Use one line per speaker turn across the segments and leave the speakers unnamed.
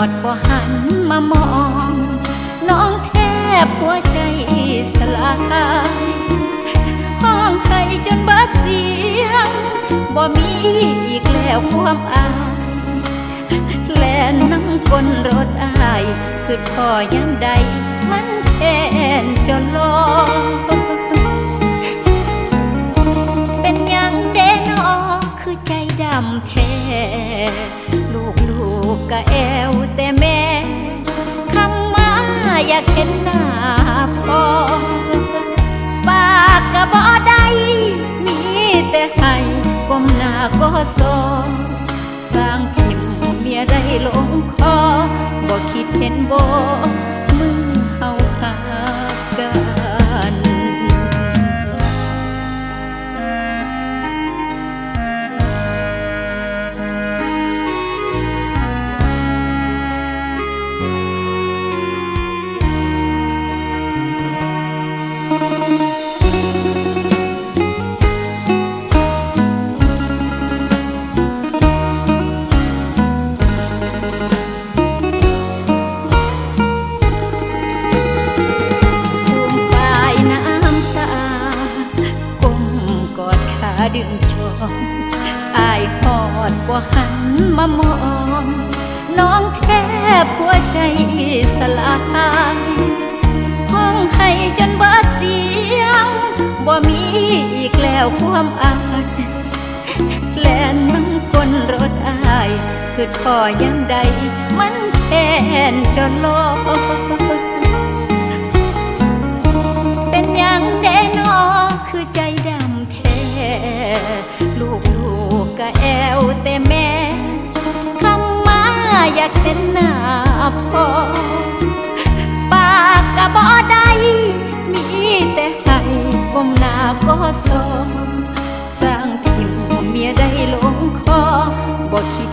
อดบ่หันมามอง น้องแทบหัวใจสลายห้องไห้จนเบิดเสียงบ่มีอีกแล้วความอาย แลนั่งกลรถอายคือพอยามใด มันแทนจนลงเป็นยังเดนอคือใจดำแท้ กะแอวแต่แม่คำมาอยากเห็นหน้าพ่อปากกะบ่ได้มีแต่ให้ก้มหน้าก็สอสร้างพิมเมียได้ลงคอบ่คิดเห็นบ่มือ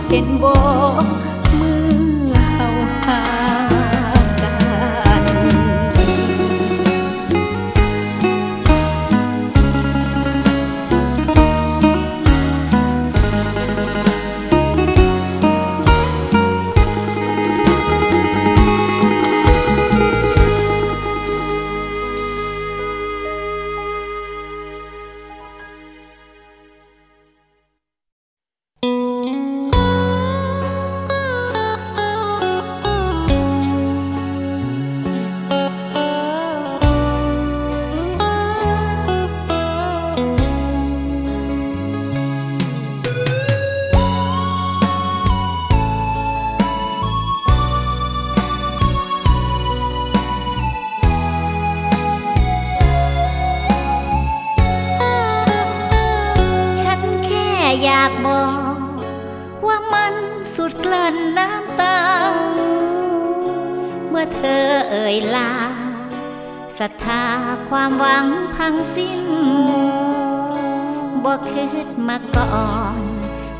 เห็นบ่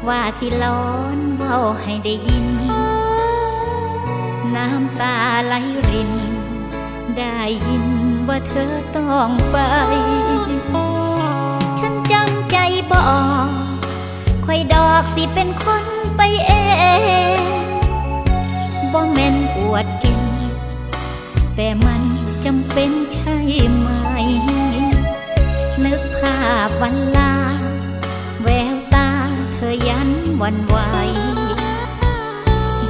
ว่าสิร้อนเว้าให้ได้ยิน น้ำตาไหลริน ได้ยินว่าเธอต้องไป ฉันจำใจบอกค่อยดอกสิเป็นคนไปเองบ่แม่นอวดเก่งแต่มันจำเป็นใช่ไหม นึกภาพวันลา ยันวันไหว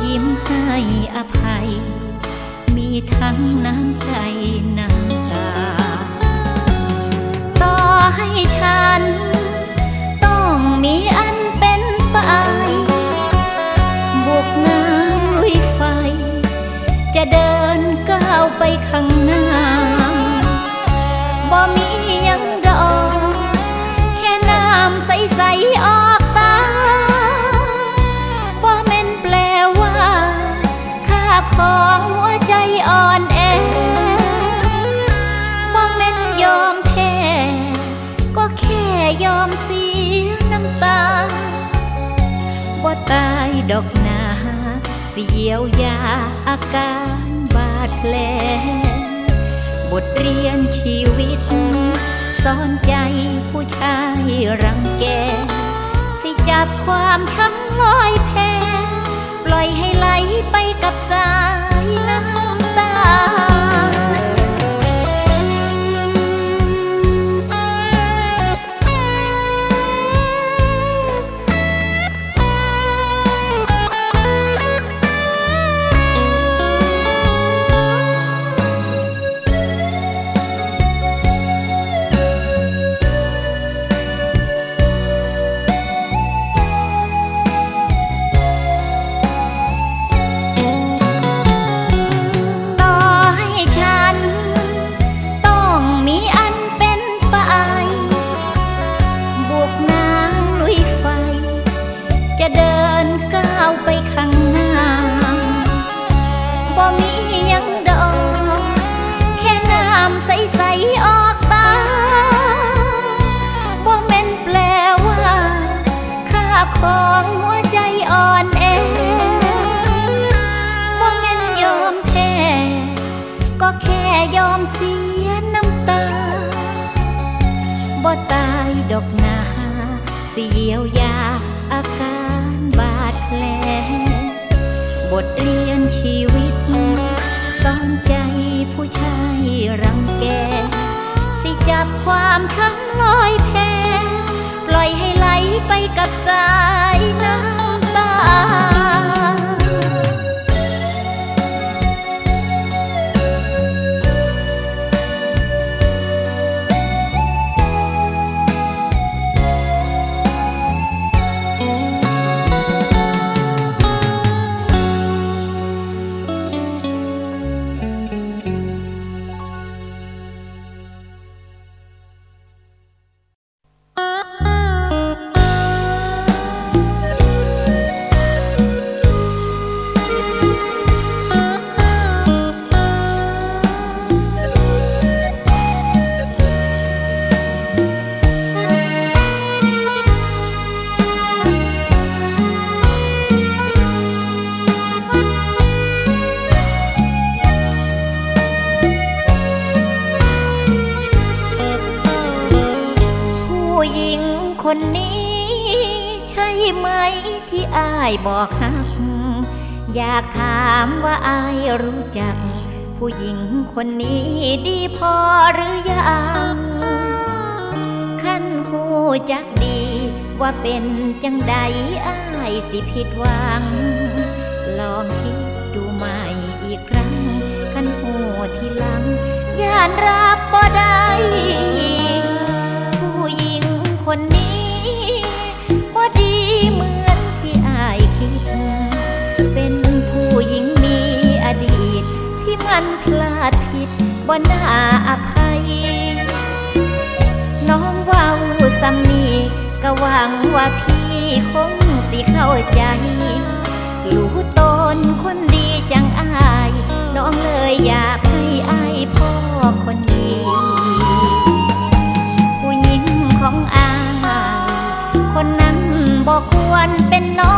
ยิ้มให้อภัย มีทั้งน้ำใจน้ำตา ต่อให้ฉัน ต้องมีอันเป็นไปบวกน้ำลุยไฟ จะเดินก้าวไปข้างหน้า บ่มียังดอก แค่น้ำใสๆออ ของหัวใจอ่อนแอบ่แม่นยอมแพ้ก็แค่ยอมเสียน้ำตาบ่ตายดอกนาสิเยียวยาอาการบาดแผลบทเรียนชีวิตสอนใจผู้ชายรังแกสิจับความช้ำลอยแพ้ ล่อยให้ไหลไปกับสายน้ำตา ของหัวใจอ่อนแอบ่แม่นยอมแพ้ก็แค่ยอมเสียน้ำตาบ่ตายดอกนาสิเยียวยาอาการบาดแผลบทเรียนชีวิตสอนใจผู้ชายรังแก สิจับความช้ำลอยแพ้ปล่อยให้ ไปกับสายน้ำตาายบอกฮัก อยากถามว่าอายรู้จัก ผู้หญิงคนนี้ดีพอหรือยังขั้นหูจักดีว่าเป็นจังใดอายสิผิดหวัง ลองคิดดูใหม่อีกครั้งขั้นหูทีหลังย่านรับบ่ได้ผู้หญิงคนนี้ ผิดบ่น่าอภัย น้องเว้าสำนีก็หวังว่าพี่คงสิเข้าใจ รู้ตนคนดีจังอาย น้องเลยอยากให้อายพ่อคนดี ผู้หญิงของอาย คนนั้นบอกควรเป็นน้อง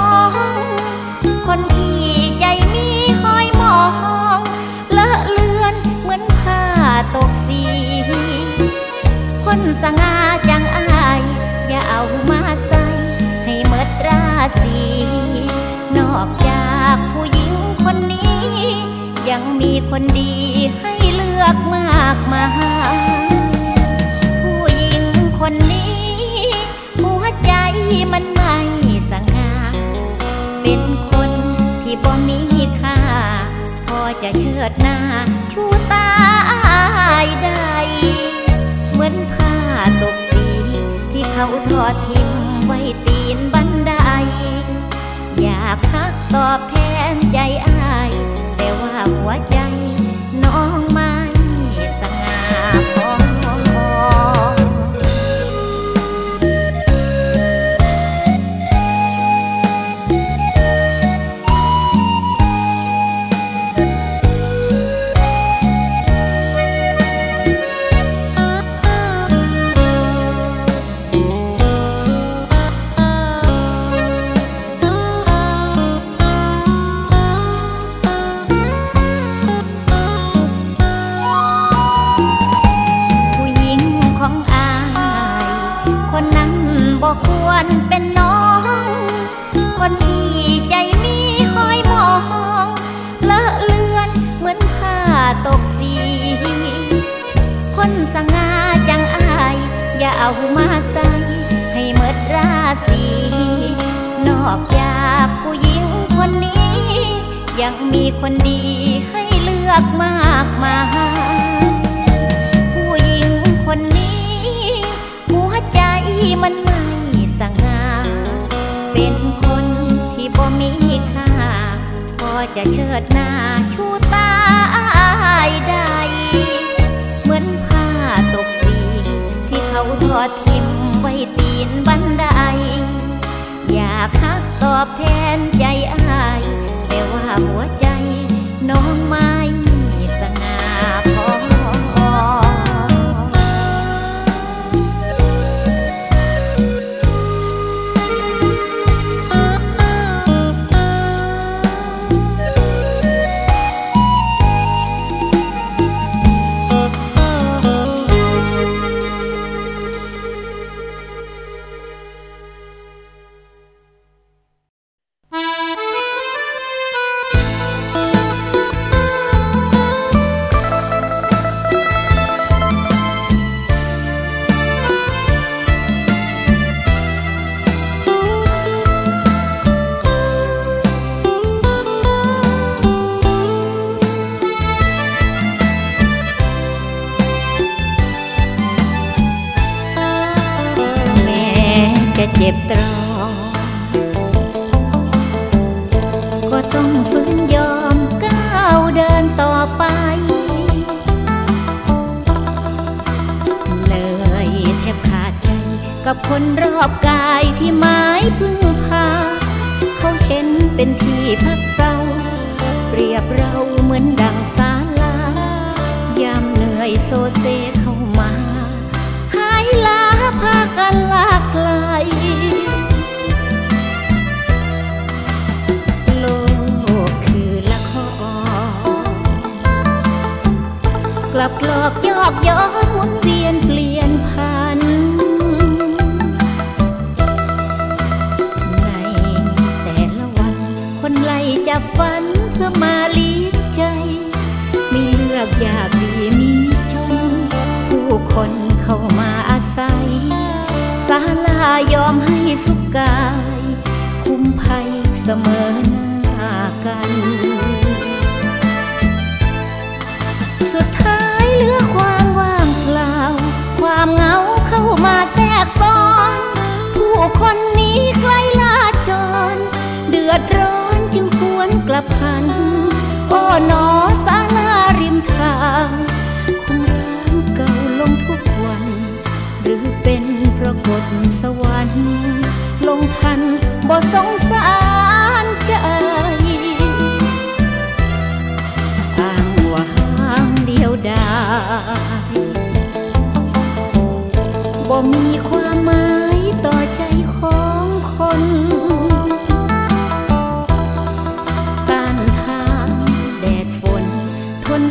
สี นอกจากผู้หญิงคนนี้ ยังมีคนดีให้เลือกมากมายผู้หญิงคนนี้ หัวใจมันไม่สง่าเป็นคนที่บ่มีค่า พอจะเชิดหน้าชูตาได้ เหมือนผ้าตกสีที่เขาทอดทิ้ง ตอบแทนใจอา คนดีให้เลือกมากมายผู้หญิงคนนี้ หัวใจมันไม่สง่าเป็นคนที่บ่มีค่าพอจะเชิดหน้าชูตาได้ เหมือนผ้าตกสี ที่เขาทอดทิมไว้ตีนบันไดอยากฮักตอบแทนใจอาย แต่ว่าหัวใจ non mang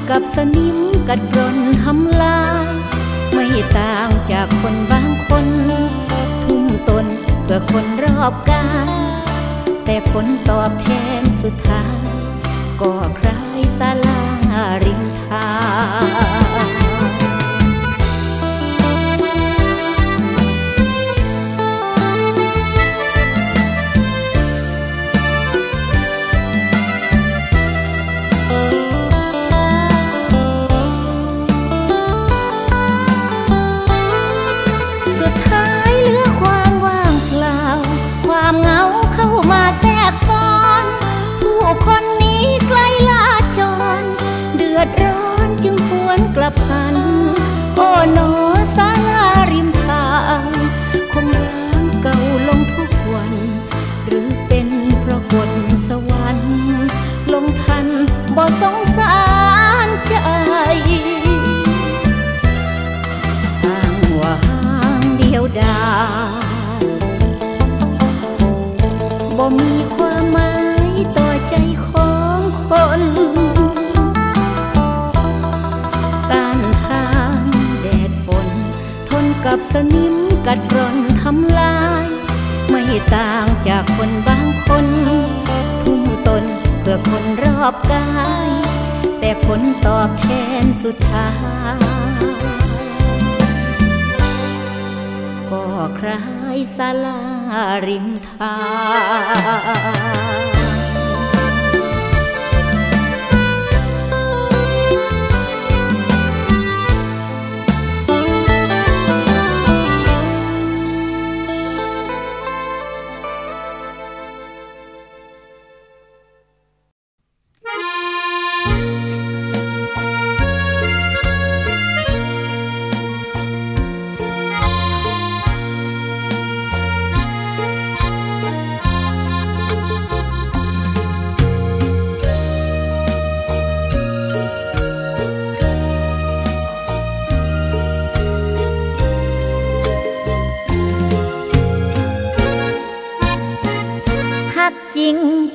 กับสนิมกัดรนทำลาย ไม่ต่างจากคนบางคน ทุ่มตนเพื่อคนรอบกายแต่ผลตอบแทนสุดท้ายก็ ดาบ่มีความหมายต่อใจของคนต้านทานแดดฝน ทนกับสนิมกัดร่อนทำลาย ไม่ต่างจากคนบางคน ทุ่มตนเพื่อคนรอบกาย แต่ผลตอบแทนสุดท้าย คล้ายศาลาริมทาง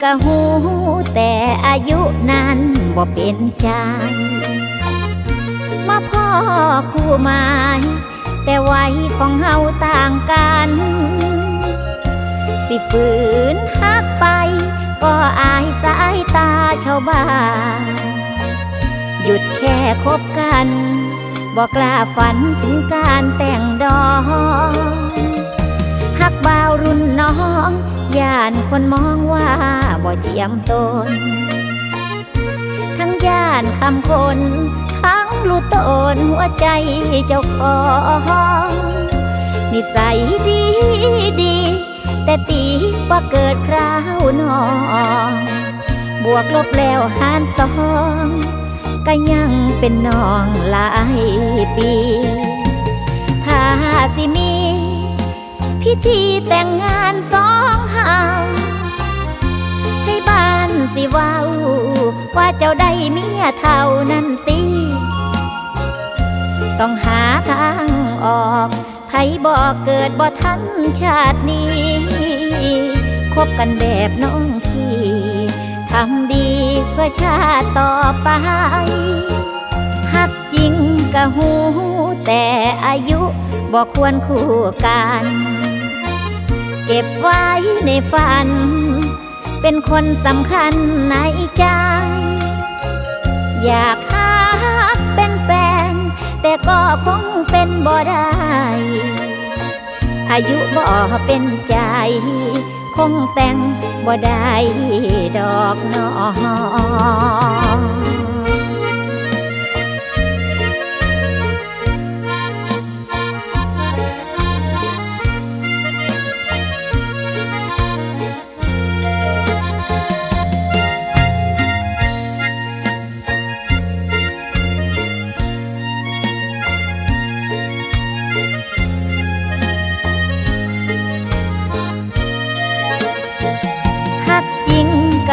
กะหูแต่อายุนั้นบ่เป็นใจมาพ่อคู่หมายแต่วัยของเฮาต่างกัน สิฝืนหักไป ก็อายสายตาชาวบ้าน หยุดแค่คบกันบอกกล้าฝันถึงการแต่งดองหักบ่าวรุ่นน้องย่านคนมองว่า บ่เจียมตน ทั้งย่านคำคน ทั้งรู้ตนหัวใจเจ้าของนิสัยดีดี แต่ตีว่าเกิดคราวนอง บวกลบแล้วหารสองก็ยังเป็นน้องหลายปี ถ้าสิมี พิธีแต่งงานสองเฮาให้า สิว้าว่าเจ้าได้เมียเท่านั้นตีต้องหาทางออกไผบอกเกิดบ่ทันชาตินี้ คบกันแบบน้องพี่ทำดีเพื่อชาติต่อไปหักจริงกะหูแต่อายุบอกควรคู่กัน เก็บไว้ในฝัน เป็นคนสำคัญในใจ อยากหาเป็นแฟน แต่ก็คงเป็นบ่ได้ อายุบ่เป็นใจ คงแต่งบ่ได้ดอกนอ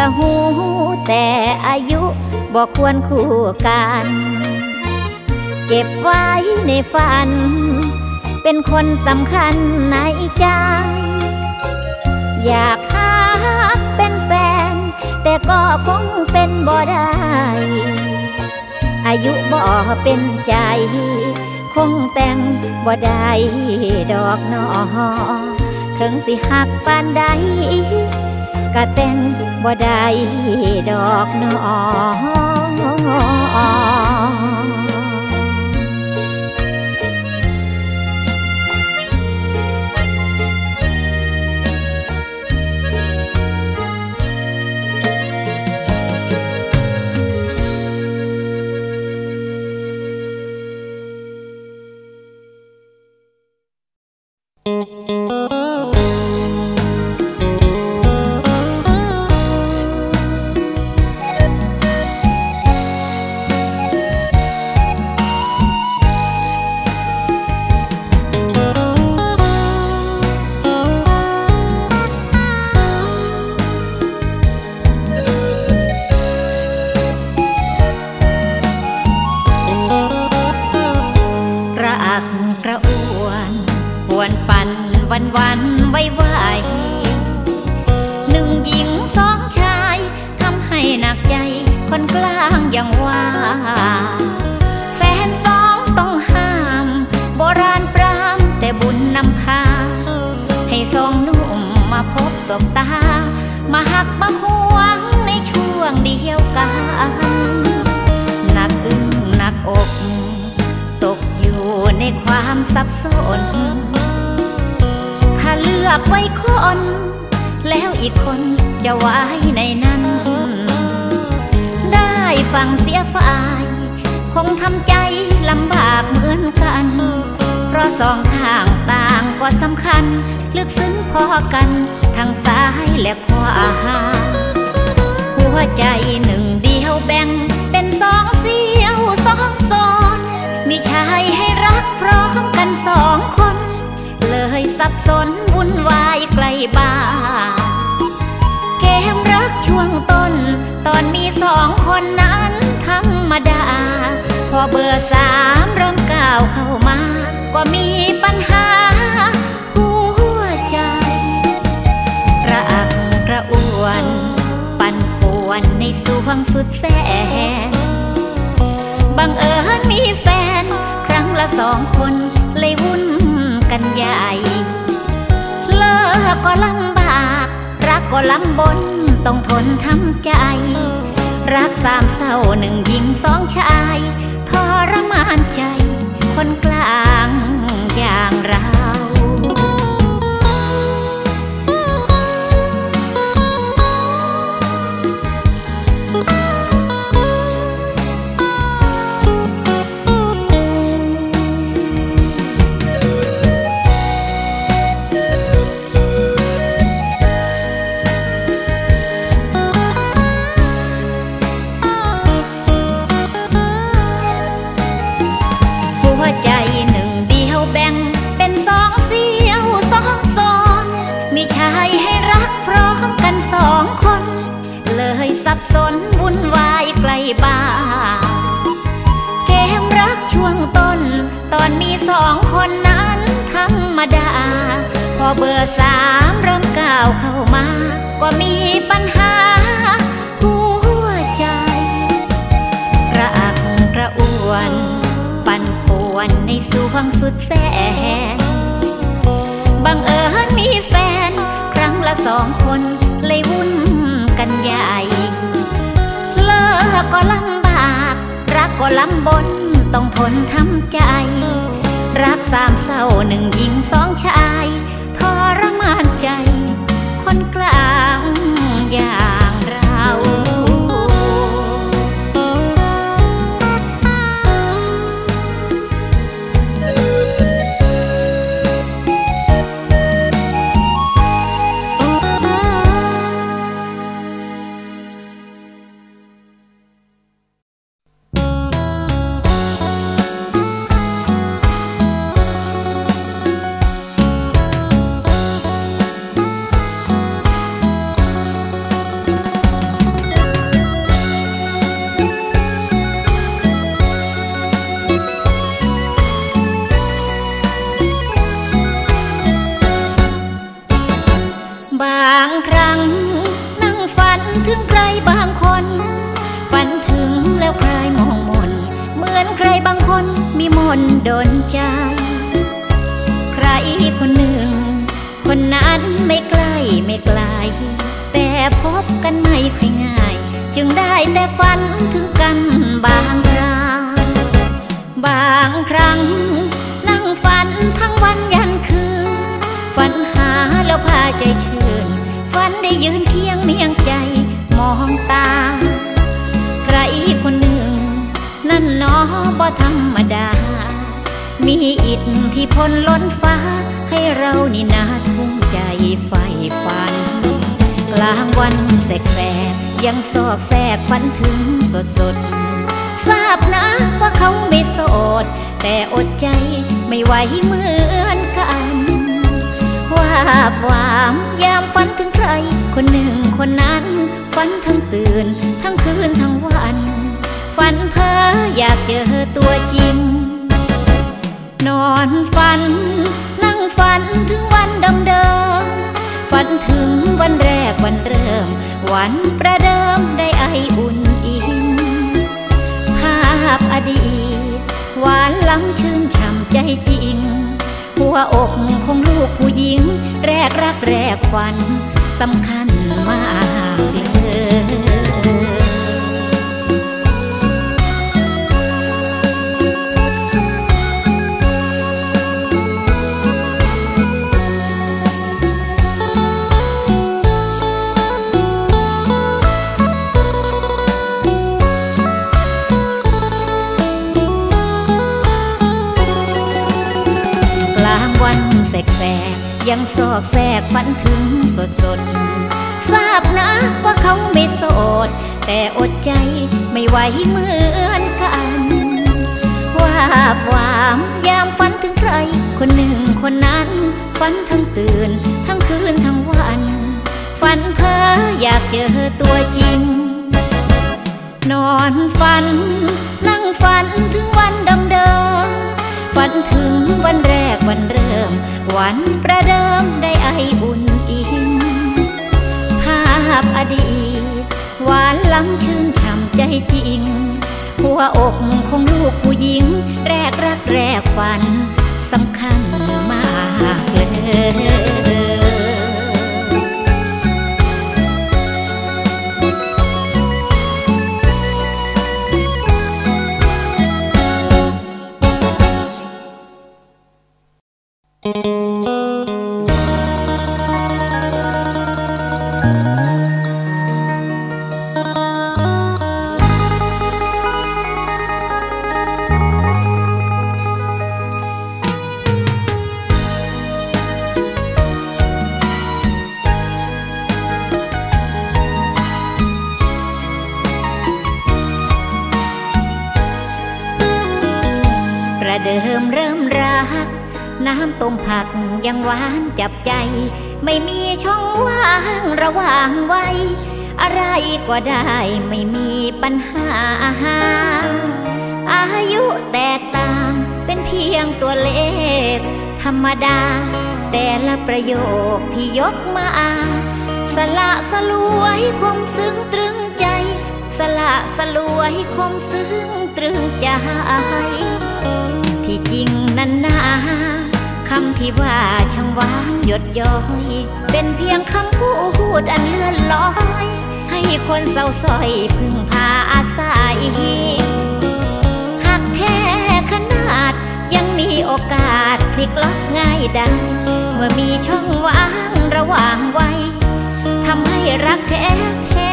กะหูแต่อายุบอกควรคู่กัน เก็บไว้ในฝัน เป็นคนสำคัญในใจ อยากหาเป็นแฟน แต่ก็คงเป็นบ่ได้ อายุบ่เป็นใจ คงแต่งบ่ได้ดอกนอถึงสิหักปานใด กะแต่งบ่ได้ดอกน้อ
ง
กกระอวนปวนปันวันวันไว้ไวหนึ่งหญิงสองชายทำให้หนักใจคนกลางอย่างว่าแฟนสองต้องห้าม โบราณปรามแต่บุญนำพา ให้สองนุ่มมาพบสบตา มาหักมาหวงในช่วงเดียวกันหนักอึ้งหนักอก ในความสับสน ถ้าเลือกไว้คน แล้วอีกคนจะไว้ในนั้น ได้ฟังเสียฝ่าย คงทำใจลำบากเหมือนกัน เพราะสองข้างต่างก็สำคัญ ลึกซึ้งพอกันทั้งซ้ายและขวาหัวใจหนึ่งเดียวแบ่งเป็นสองสี มีชายให้รักพร้อมกันสองคน เลยสับสนวุ่นวายไกลบ้านเกมรักช่วงต้น ตอนมีสองคนนั้นธรรมดา พอเบอร์สามเริ่มก้าวเข้ามา ก็มีปัญหา หัวใจ ระอักกระอ่วน ปั่นป่วนในสวงสุดแสน สองคนเลยวุ่นกันใหญ่ เลิกก็ลำบาก รักก็ลำบนต้องทนทำใจ รักสามเศร้าหนึ่งหญิงสองชายทรมานใจ คนกลางอย่างเรา บ้า เกมรักช่วงต้น ตอนมีสองคนนั้นธรรมดา พอเบอร์สามเริ่มก้าวเข้ามา ก็มีปัญหา หัวใจ กระอักกระอ่วน ปั่นป่วนในสวงสุดแสนบังเอิญมีแฟน ครั้งละสองคนเลยวุ่นกันใหญ่ กก็ลำบาก รักก็ลำบน ต้องทนทำใจ รักสามเศร้าหนึ่งหญิงสองชาย ทรมาน ใจ ใครคนหนึ่ง คนนั้นไม่ใกล้ไม่ไกล แต่พบกันไม่ค่อยง่าย จึงได้แต่ฝันถึงกันบางคราวบางครั้ง นั่งฝันทั้งวันยันคืน ฝันหาแล้วพาใจชื่น ฝันได้ยืนเคียงเมียงใจมองตา ใครคนหนึ่ง นั่นหนอบ่ธรรมดา มีอิทธิพลล้นฟ้า ให้เรานี่นาทุ่งใจไฟฝัน กลางวันแสกแสกๆยังซอกแสกฝันถึงสดสดทราบนะว่าเขาไม่โสด แต่อดใจไม่ไหวเหมือนกันว่าบวามยามฝันถึงใคร คนหนึ่งคนนั้น ฝันทั้งตื่น ทั้งคืนทั้งวัน ฝันเพ้ออยากเจอตัวจริง ถึงวันเดิมเดิมๆฝันถึงวันแรกวันเริ่ม วันประเดิมได้ไออุ่นอิงพอดีตหวานล้ำชื่นช่ำใจจริง หัวอกของลูกผู้หญิง แรกรักแรกฝันสำคัญมากเลย ยังซอกแซกฝันถึงสดสดทราบนะว่าเขาไม่โสด แต่อดใจไม่ไหวเหมือนกันว่าหวามยามฝันถึงใคร คนหนึ่งคนนั้น ฝันทั้งตื่น ทั้งคืนทั้งวัน ฝันเพ้ออยากเจอตัวจริง นอนฝัน นั่งฝันถึงวันเดิมๆฝันถึง วันประเดิมได้ไออุ่นอิงภาพอดีตหวานล้ำชื่นช่ำใจจริง หัวอกของลูกผู้หญิง แรกรักแรกฝันสำคัญมากเลย ก็ได้ไม่มีปัญหา อายุแตกต่างเป็นเพียงตัวเลข ธรรมดา แต่ละประโยคที่ยกมาอาสละสลวยคมซึ้งตรึงใจ สละสลวยคมซึ้งตรึงใจ ที่จริงนั้นนาคำที่ว่าช่างหวานหยดย้อย เป็นเพียงคำพูดอันเลื่อนลอย คนเศร้าส้อยพึ่งพาอาศัยหากแท้ขนาดยังมีโอกาสพลิกล็อกง่ายได้ เมื่อมีช่องว่างระหว่างไว้ทำให้รักแท้แท้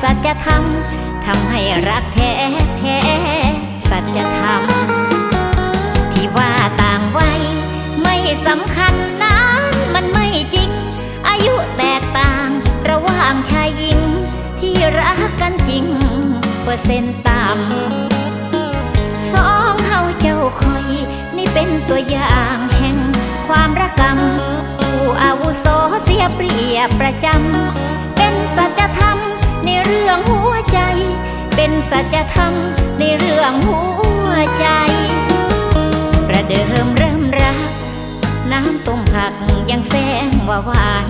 สัจธรรมทำให้รักแท้แท้สัจธรรมที่ว่าต่างไว้สำคัญนั้นมันไม่จริง อายุแตกต่างระหว่างชายหญิง รักกันจริงเปอร์เซ็นต์ต่ำสองเฮาเจ้าคอย นี่เป็นตัวอย่างแห่งความรักกรรมผู้อาวุโสเสียเปรียบประจำ เป็นสัจธรรมในเรื่องหัวใจ เป็นสัจธรรมในเรื่อง แสงว่าหวาน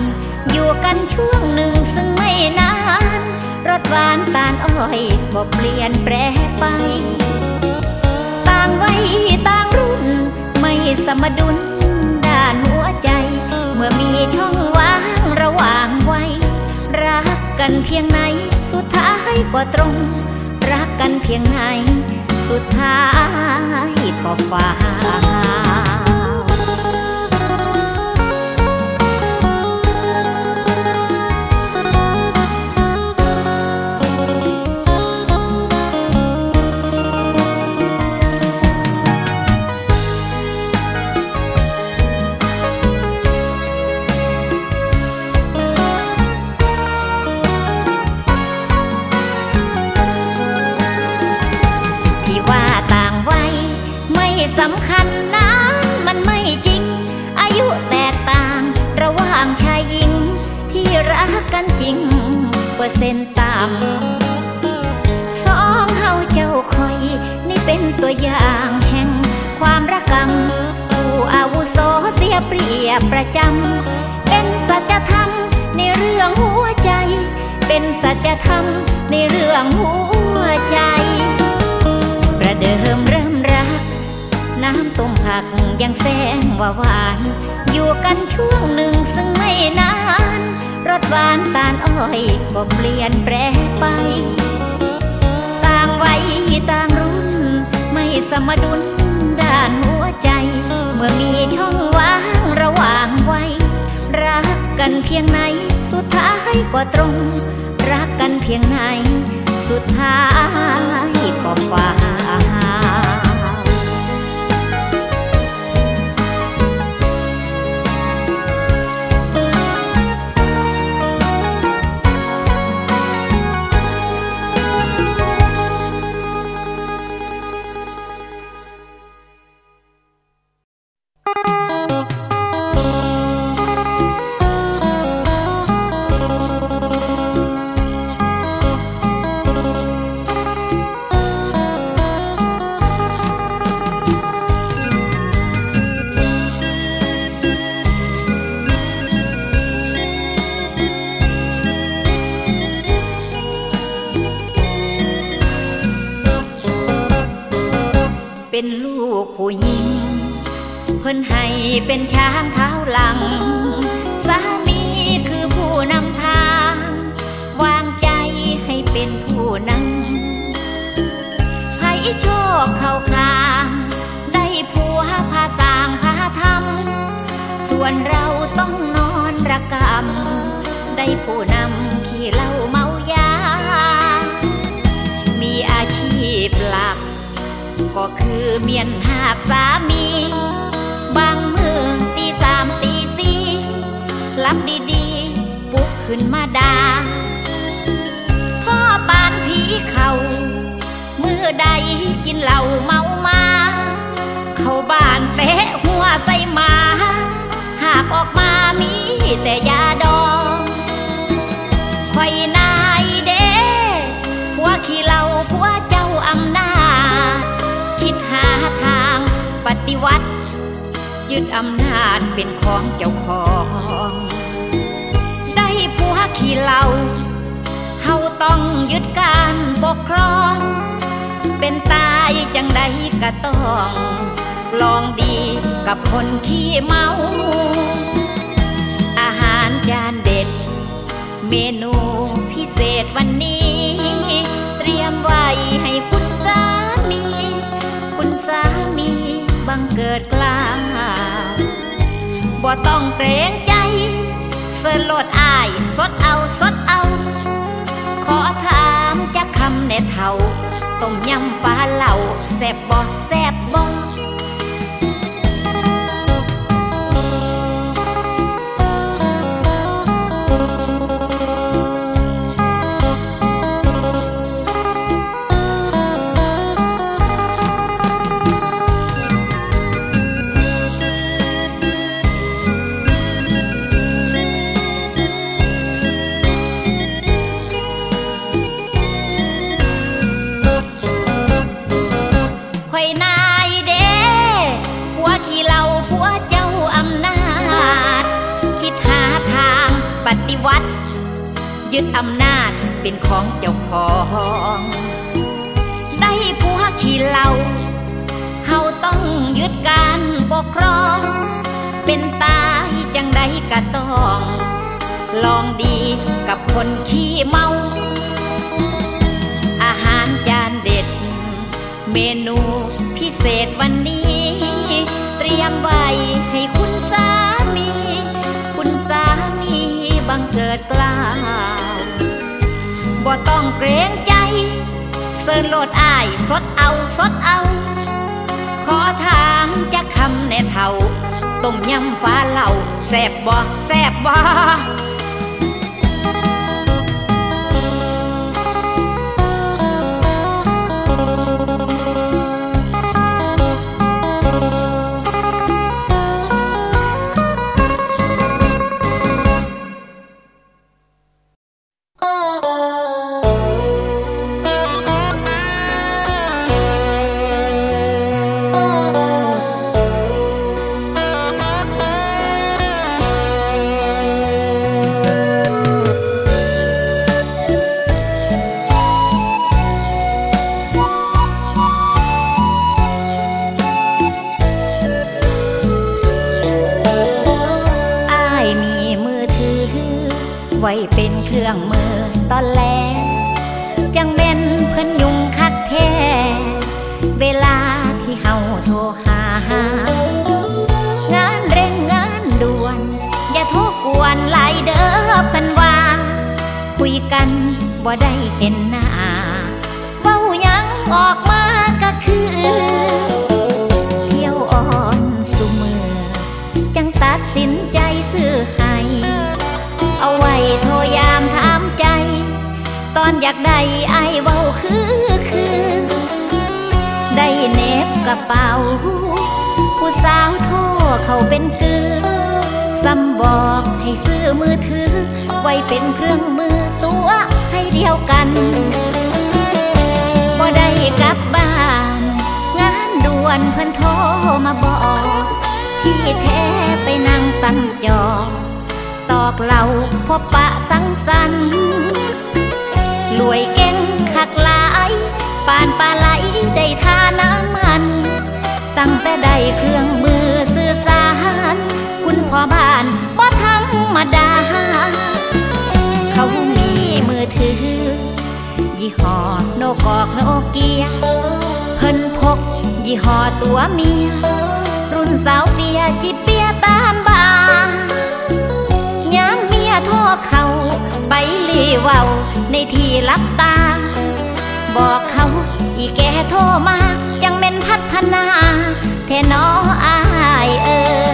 อยู่กันช่วงหนึ่งซึ่งไม่นานรสหวานตาลอ้อยบ่เปลี่ยนแปรไปต่างวัยต่างรุ่น ไม่สมดุลด้านหัวใจ เมื่อมีช่องว่างระหว่างวัยรักกันเพียงไหน สุดท้ายก็ตรง รักกันเพียงไหน สุดท้ายก็ฟ้า สำคัญนั้นมันไม่จริง อายุแตกต่าง ระหว่างชายหญิง ที่รักกันจริงเปอร์เซ็นต์ต่ำสองเฮาเจ้าคอย นี่เป็นตัวอย่างแห่งความรักกังผู้อาวุโสเสียเปรียบประจำเป็นสัจธรรมในเรื่องหัวใจ เป็นสัจธรรมในเรื่องหัวใจ ประเดิม ผักยังแซงว่าหวาน อยู่กันช่วงหนึ่งซึ่งไม่นานรสหวานตาลอ้อยก็เปลี่ยนแปลไป ต่างวัยต่างรุ่น ไม่สมดุลด้านหัวใจ เมื่อมีช่องว่างระหว่างวัยรักกันเพียงไหน สุดท้ายก็ตรง รักกันเพียงไหน สุดท้ายก็ฟ้า ผู้หญิงเป็นช้างเท้าหลัง สามีคือผู้นำทาง วางใจให้เป็นผู้นำให้โชคเข้าคางได้ผัวพาสางพาทำส่วนเราต้องนอนระกำ ได้ผู้นำขี่เล่า ก็คือเมียนหากสามี บางมือตีสามตีสี่ลับดีๆปลุกขึ้นมาดาพ่อปานผีเขามือใดกินเหล้าเมามา เข้าบ้านเตะหัวใส่มา หากออกมามีแต่ยาดองคอยนา ฏิวัติ ยึดอำนาจเป็นของเจ้าของ ได้ผัวขี้เหล่าเฮาต้องยึดการปกครอง เป็นตายจังใดก็ต้อง ลองดีกับคนขี้เมา อาหารจานเด็ด เมนูพิเศษวันนี้ บังเกิดกล้าบ่ต้องเกรงใจเสิร์โลดอาย สดเอาสดเอา ขอถามจะคำแนเท่าต้มยำฟ้าเหล่าแซ่บบ่แซ่บบ่ ยึดอำนาจเป็นของเจ้าของได้ผัวขี้เหล่าเฮาต้องยึดการปกครอง เป็นตายจังใดก็ต้อง ลองดีกับคนขี้เมา อาหารจานเด็ด เมนูพิเศษวันนี้ เตรียมไว้ให้คุณ เกิดกล้าวบ่ต้องเกรงใจเสิร์นโลดอายสดเอาสดเอา ขอทางจะคำในเท่าต้มยำฟ้าเหล่าแซบบ่แซบบ่ เหล่าพบปะสังสรรค์รวยเก่งคักหลายปานปลาไหลได้ทาน้ำมัน ตั้งแต่ได้เครื่องมือสื่อสาร คุณพ่อบ้านบ่ธรรมดา เขามีมือถือ ยี่ห้อโนกอกโนเกีย เพิ่นพก ยี่ห้อตัวเมีย รุ่นสาวเฟียจิเปียตามบาย้ำเมียโทร เขา ไปลีเว้าในที่ลับตา บอกเขาอีแกโทรมา จังเป็นพัฒนา เทนออายเออ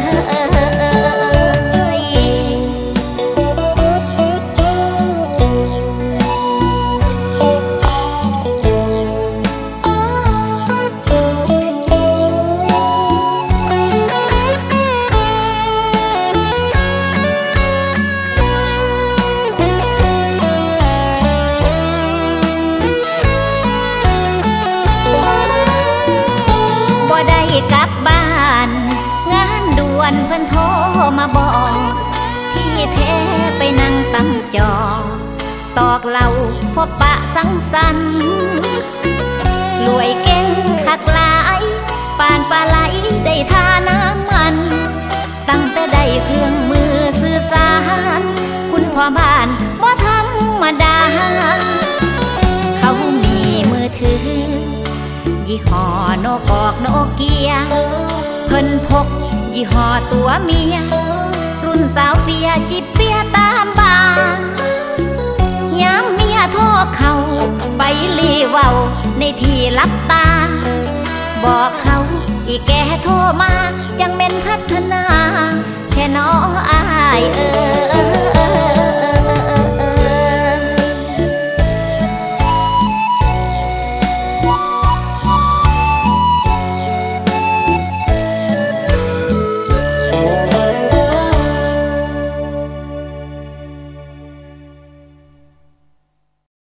ไปนั่งตั้งจอ ตอกเหล่าพบปะสังสรรค์รวยเก่งคักหลาย ปานปลาไหลได้ทาน้ำมัน ตั้งแต่ได้เครื่องมือสื่อสาร คุณพ่อบ้านบ่ธรรมดา เขามีมือถือ ยี่ห้อโนกอกโนเกีย เพิ่นพกยี่ห้อตัวเมีย รุ่นสาวเฟียจิเปีย ตามบานยามเมียท่อเขาไปลีเว้าในที่ลับตา บอกเขาอีแกโทรมาจังเป็นพัฒนา แค่น้ออายเออ